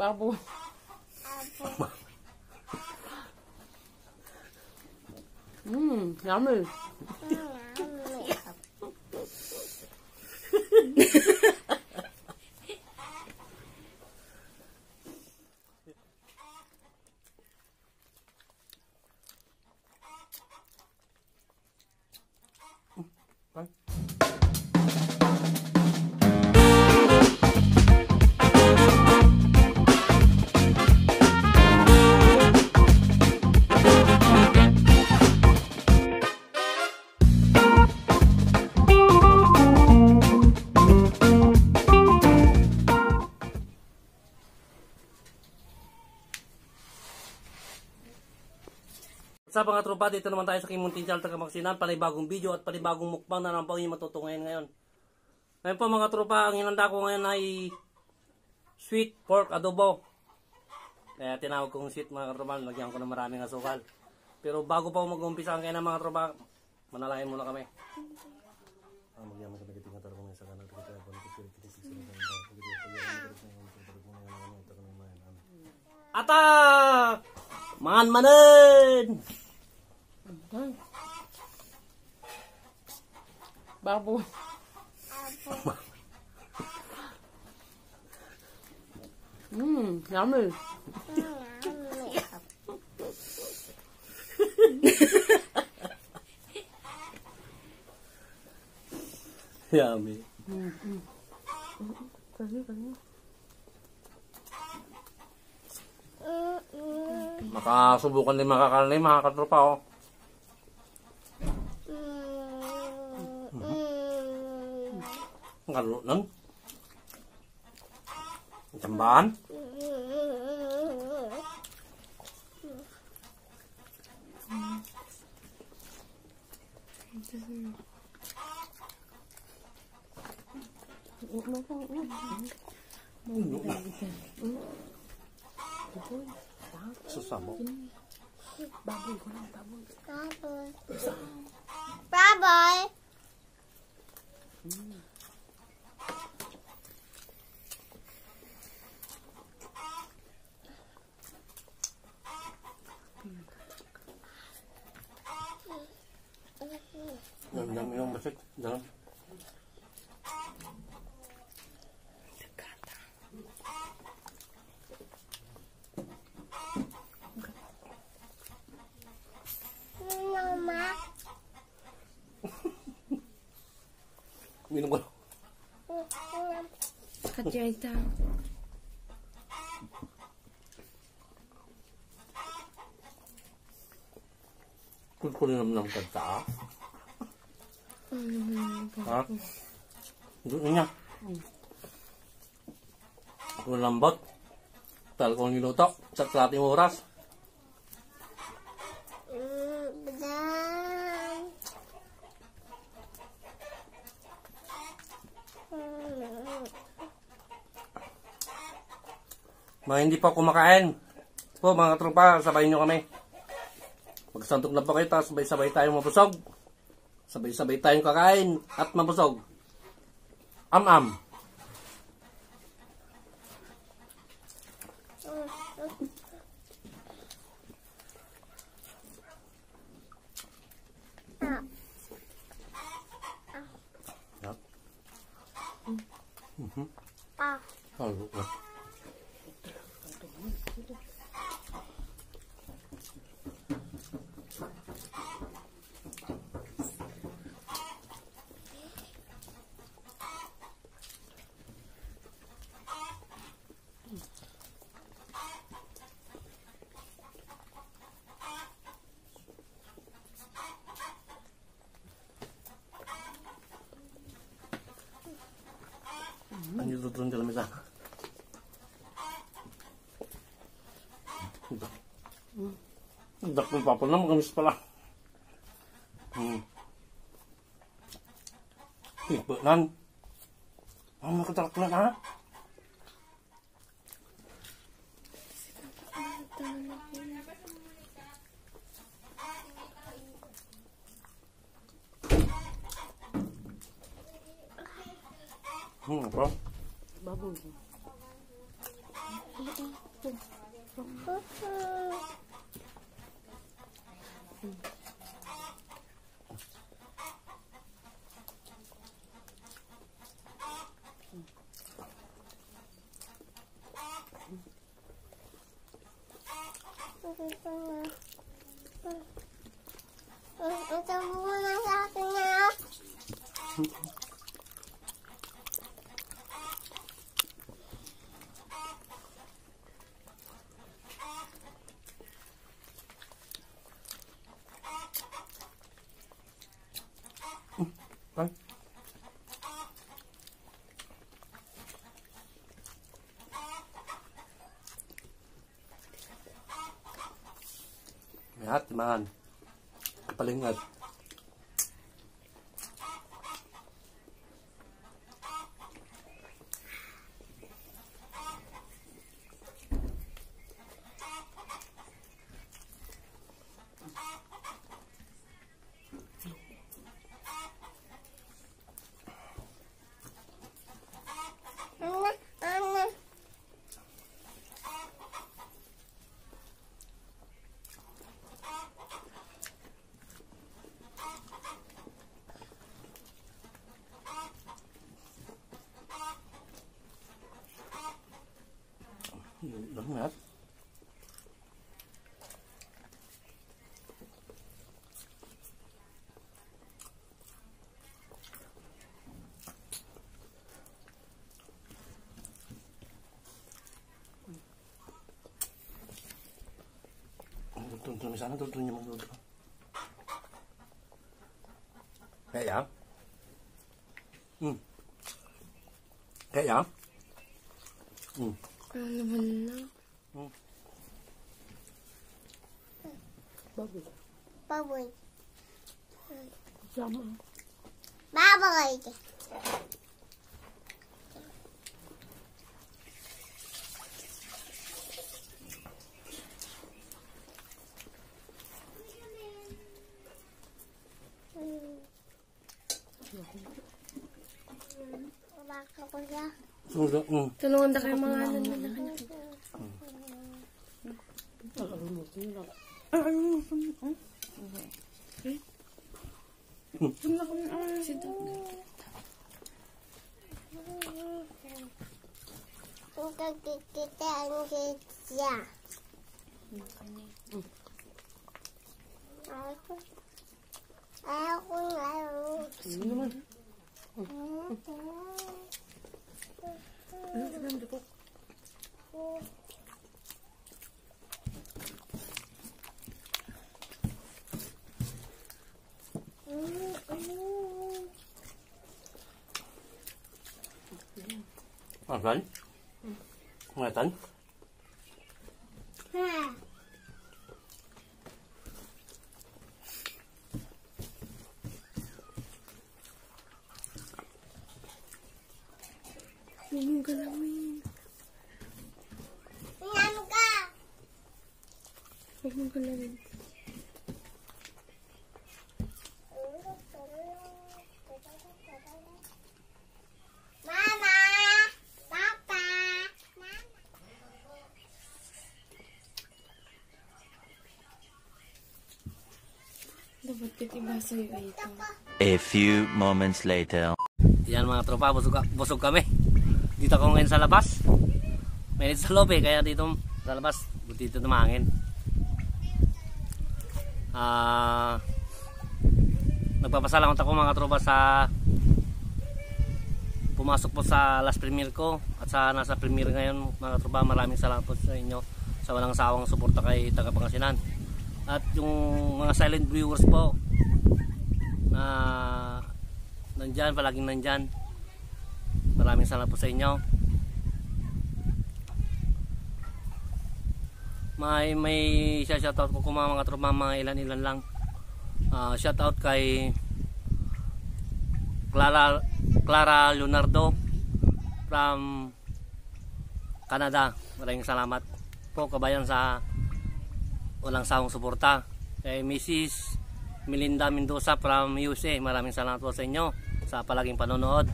Baboy. Mmm, yummy. Sa mga tropa, dito naman tayo sa Kimuntin Channel Tagamaksinan, panibagong video at panibagong mukbang na naman po yung matutungayin ngayon. Ngayon po mga tropa, ang hinanda ko ngayon ay sweet pork adobo. Kaya tinawag kong sweet mga tropa, lagyan ko ng maraming asukal. Pero bago pa mag-umpisa ang kainan mga tropa, manalayan muna kami. Ah, magyan mo sa nagating at tarong sa kanal kita po nito sila kita sa kanal Atak! Man manen! Baboy. Mmm, yummy. Yummy. Kasi, kasi. Makasubukan din makakalay mga katropa oh. ngặt lộn nắng chấm bán. Hãy subscribe cho kênh Ghiền Mì Gõ Để không bỏ lỡ những video hấp dẫn ko lang, baboy. Baboy. Baboy. Ang dami yung masik. Diyan. Mama. Minum ko. Kajaita. Kulkulin naman ng kanta. ah. Ha? Doon niya. Kung lambot. Tal kong niluto. Sa klating oras. Mga hindi pa kumakain. Po mga tropa, sabayin nyo kami. Magsantok na po kayo, tapos sabay-sabay tayong mabusog. Sabay-sabay tayong kakain at mabusog. Am-am. Yup. Ah. Halo na. Ano yung tutulong dalam isa? Ang dak ng papa na, magamis pala. Hmm. Iba nan. Ang makatalak na ha? Hmm, apa? Baboy. Ito muna sa akin na. Ay. Lahat, timangan. Kapalingat. Lahat. Tuntun, tuntun, sana tuntun niya magluto. Kaya? Hmm. Kaya? Hmm. Ano naman na? Hmm. Baboy. Baboy. Sama. Baboy. Baka ko Sundo, hmm. Tulungan na kayo mga ano nila. Si Dog. Kung kagkikita ang siya. Ako. 응, 두고. 아, 난? Mong galawin. Ano ka? Huwag mong galawin. Mama! Papa! Dapat titiba sa'yo ay ito. A few moments later. Yan mga tropa, busog, busog kami. Dito ako ngayon sa labas. Mainit sa loob eh, kaya dito sa labas, dito namangin. Ah, nagpapasalamat ako mga tropa sa pumasok po sa last premiere ko at sa nasa premiere ngayon mga tropa maraming salamat po sa inyo sa walang sawang suporta kay taga Pangasinan at yung mga silent viewers po na nandyan, palaging nandyan. Maraming salamat po sa inyo. May may shoutout ko kung mga mga tropa, mga ilan-ilan lang. Ah, shoutout kay Clara Clara Leonardo from Canada. Maraming salamat po kabayan sa walang sawang suporta. Kay Mrs. Melinda Mendoza from USA. Maraming salamat po sa inyo sa palaging panonood.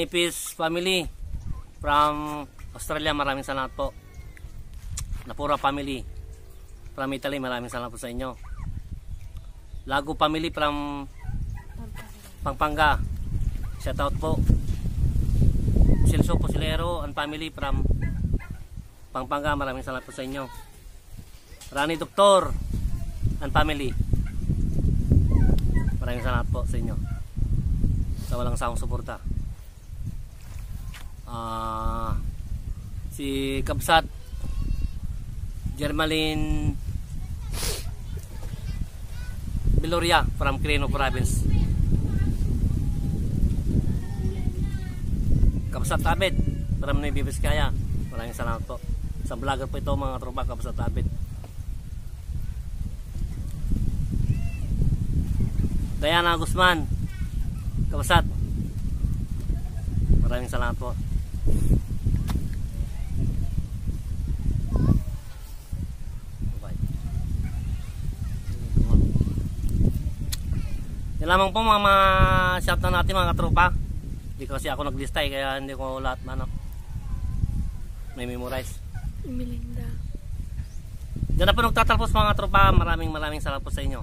Nipis family From Australia, maraming salamat po. Napura family. From Italy, maraming salamat po sa inyo. Lago family from Pampanga. Shout out po. Silso Posilero and family from Pampanga, maraming salamat po sa inyo. Rani Doktor and family. Maraming salamat po sa inyo. Sa walang sawang suporta. Ah, si Kabsat Germaline Biloria from Quirino Province. Kabsat Abid from Nueva Vizcaya. Maraming salamat po. Sa vlogger po ito mga tropa Kabsat Abid. Diana Guzman. Kabsat. Maraming salamat po. Yan lamang po mga ma-shout na natin mga tropa. Hindi kasi ako naglista eh, kaya hindi ko lahat ano, may memorize. Melinda. Diyan na po nagtatalpos mga tropa. Maraming maraming salamat po sa inyo.